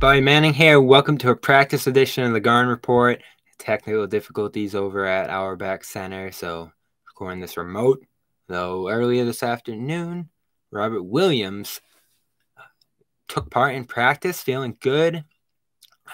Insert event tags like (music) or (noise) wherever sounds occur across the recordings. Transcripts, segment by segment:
Bobby Manning here. Welcome to a practice edition of the Garden Report. Technical difficulties over at Auerbach Center, so recording this remote. Though earlier this afternoon, Robert Williams uh, took part in practice, feeling good.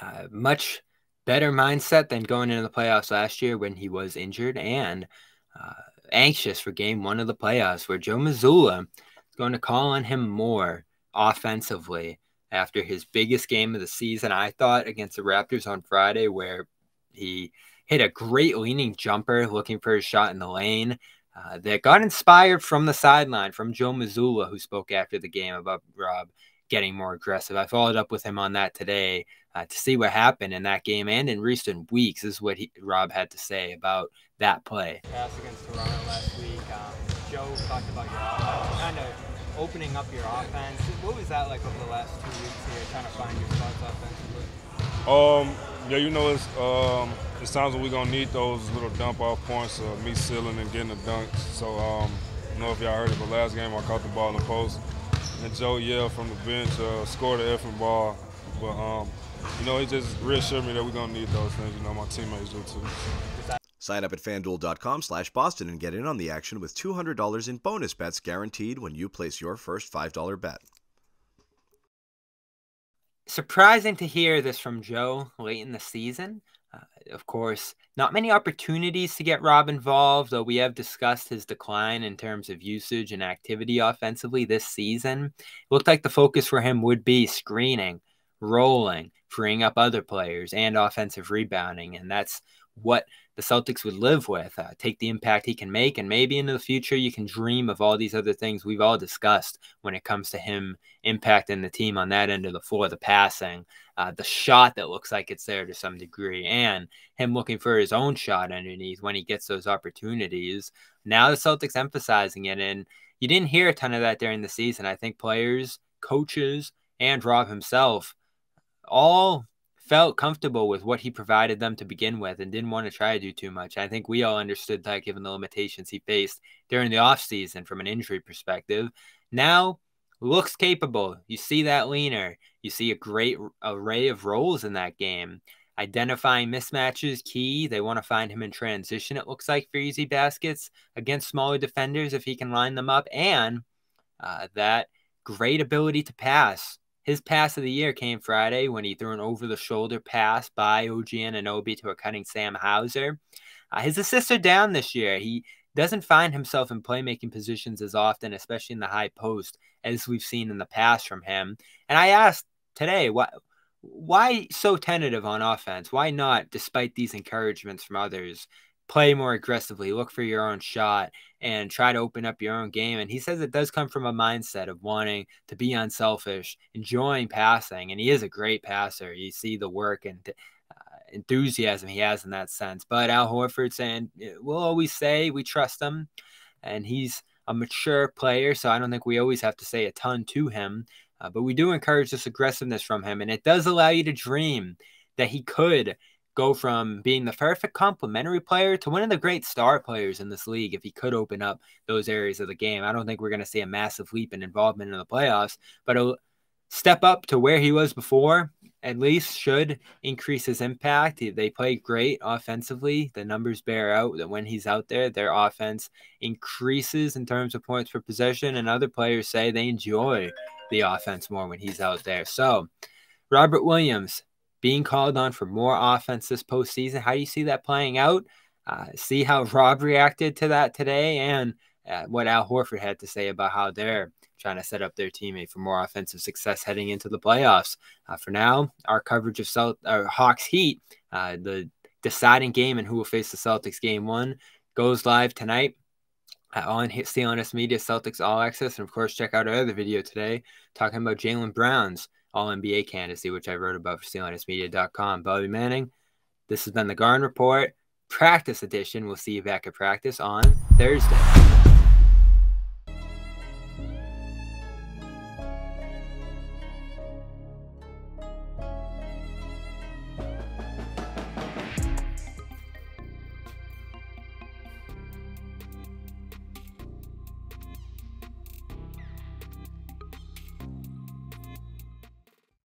Uh, much better mindset than going into the playoffs last year when he was injured, and uh, anxious for game one of the playoffs, where Joe Mazzulla is going to call on him more offensively after his biggest game of the season, I thought, against the Raptors on Friday, where he hit a great leaning jumper looking for his shot in the lane. Uh, that got inspired from the sideline from Joe Mazzulla, who spoke after the game about Rob getting more aggressive. I followed up with him on that today uh, to see what happened in that game and in recent weeks. This is what he, Rob had to say about that play. Pass against Toronto last week. Um, Joe talked about your opening up your offense. What was that like over the last two weeks here, trying to find your spots offensively? Um, yeah, you know, it's um, it's times when we're gonna need those little dump off points, uh, me sealing and getting the dunks. So, um, I don't know if y'all heard it, but last game I caught the ball in the post, and Joe yelled from the bench, uh, scored the effing ball. But um, you know, he just reassured me that we're gonna need those things. You know, my teammates do too. Sign up at fanduel.com slash Boston and get in on the action with $200 in bonus bets guaranteed when you place your first $5 bet. Surprising to hear this from Joe late in the season. Uh, of course, not many opportunities to get Rob involved, though we have discussed his decline in terms of usage and activity offensively this season. It looked like the focus for him would be screening, rolling, freeing up other players, and offensive rebounding. And that's what the Celtics would live with. Uh, take the impact he can make, and maybe into the future you can dream of all these other things we've all discussed when it comes to him impacting the team on that end of the floor, the passing, uh, the shot that looks like it's there to some degree, and him looking for his own shot underneath when he gets those opportunities. Now the Celtics emphasizing it, and you didn't hear a ton of that during the season. I think players, coaches, and Rob himself all felt comfortable with what he provided them to begin with and didn't want to try to do too much. I think we all understood that given the limitations he faced during the offseason from an injury perspective. Now looks capable. You see that leaner. You see a great array of roles in that game. Identifying mismatches key. They want to find him in transition, it looks like, for easy baskets against smaller defenders if he can line them up. And uh, that great ability to pass his pass of the year came Friday when he threw an over the shoulder pass by OG Anunoby to a cutting Sam Hauser. Uh, his assists are down this year. He doesn't find himself in playmaking positions as often, especially in the high post, as we've seen in the past from him. And I asked today, why, why so tentative on offense? Why not, despite these encouragements from others, play more aggressively, look for your own shot, and try to open up your own game. And he says it does come from a mindset of wanting to be unselfish, enjoying passing. And he is a great passer. You see the work and uh, enthusiasm he has in that sense. But Al Horford saying, we'll always say we trust him. And he's a mature player. So I don't think we always have to say a ton to him. Uh, but we do encourage this aggressiveness from him. And it does allow you to dream that he could go from being the perfect complementary player to one of the great star players in this league if he could open up those areas of the game. I don't think we're going to see a massive leap in involvement in the playoffs, but a step up to where he was before at least should increase his impact. They play great offensively. The numbers bear out that when he's out there, their offense increases in terms of points per possession, and other players say they enjoy the offense more when he's out there. So, Robert Williams, being called on for more offense this postseason. How do you see that playing out? Uh, see how (laughs) Rob reacted to that today and uh, what Al Horford had to say about how they're trying to set up their teammate for more offensive success heading into the playoffs. Uh, for now, our coverage of South, uh, Hawks Heat, uh, the deciding game and who will face the Celtics game one, goes live tonight on CLNS Media Celtics All Access. And of course, check out our other video today talking about Jaylen Brown's all NBA candidacy, which I wrote about for SteelHuntersMedia.com. Bobby Manning, this has been the Garden Report, practice edition. We'll see you back at practice on Thursday.